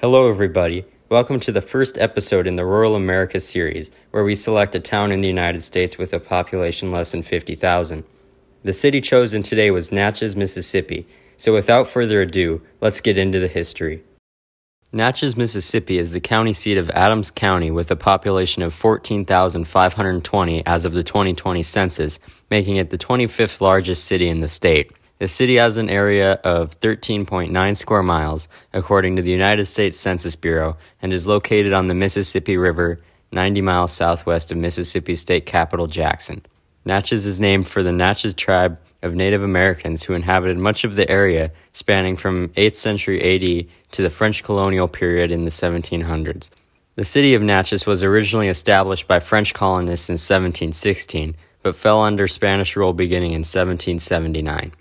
Hello, everybody. Welcome to the first episode in the Rural America series, where we select a town in the United States with a population less than 50,000. The city chosen today was Natchez, Mississippi, so without further ado, let's get into the history. Natchez, Mississippi is the county seat of Adams County with a population of 14,520 as of the 2020 census, making it the 25th largest city in the state. The city has an area of 13.9 square miles, according to the United States Census Bureau, and is located on the Mississippi River, 90 miles southwest of Mississippi state capital Jackson. Natchez is named for the Natchez tribe of Native Americans who inhabited much of the area spanning from 8th century AD to the French colonial period in the 1700s. The city of Natchez was originally established by French colonists in 1716, but fell under Spanish rule beginning in 1779.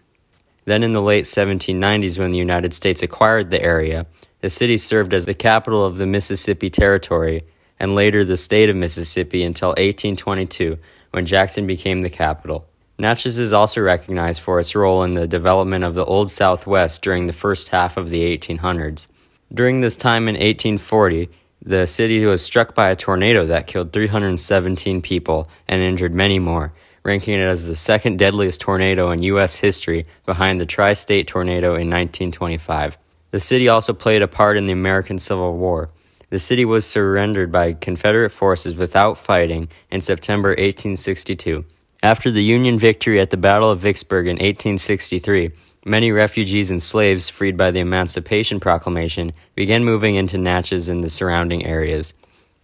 Then, in the late 1790s, when the United States acquired the area, the city served as the capital of the Mississippi Territory and later the state of Mississippi until 1822, when Jackson became the capital. Natchez is also recognized for its role in the development of the Old Southwest during the first half of the 1800s. During this time in 1840, the city was struck by a tornado that killed 317 people and injured many more, ranking it as the second deadliest tornado in U.S. history behind the Tri State tornado in 1925. The city also played a part in the American Civil War. The city was surrendered by Confederate forces without fighting in September 1862. After the Union victory at the Battle of Vicksburg in 1863, many refugees and slaves freed by the Emancipation Proclamation began moving into Natchez and the surrounding areas.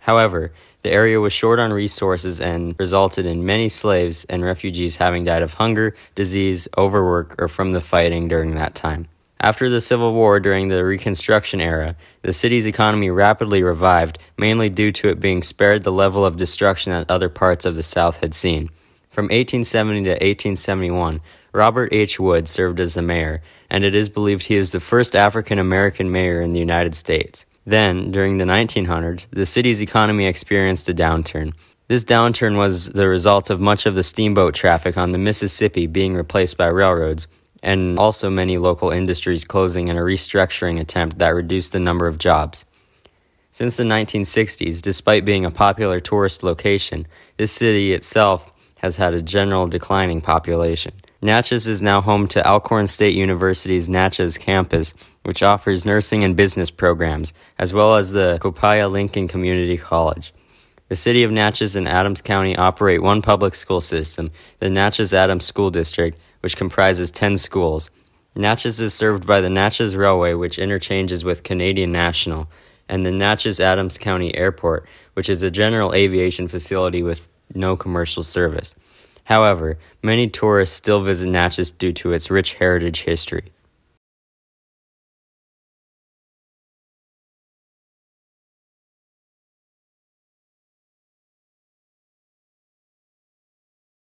However, the area was short on resources and resulted in many slaves and refugees having died of hunger, disease, overwork, or from the fighting during that time. After the Civil War during the Reconstruction era, the city's economy rapidly revived, mainly due to it being spared the level of destruction that other parts of the South had seen. From 1870 to 1871, Robert H. Wood served as the mayor, and it is believed he is the first African American mayor in the United States. Then, during the 1900s, the city's economy experienced a downturn. This downturn was the result of much of the steamboat traffic on the Mississippi being replaced by railroads, and also many local industries closing in a restructuring attempt that reduced the number of jobs. Since the 1960s, despite being a popular tourist location, this city itself has had a general declining population. Natchez is now home to Alcorn State University's Natchez campus, which offers nursing and business programs, as well as the Copiah Lincoln Community College. The city of Natchez and Adams County operate one public school system, the Natchez Adams School District, which comprises 10 schools. Natchez is served by the Natchez Railway, which interchanges with Canadian National, and the Natchez Adams County Airport, which is a general aviation facility with no commercial service. However, many tourists still visit Natchez due to its rich heritage history.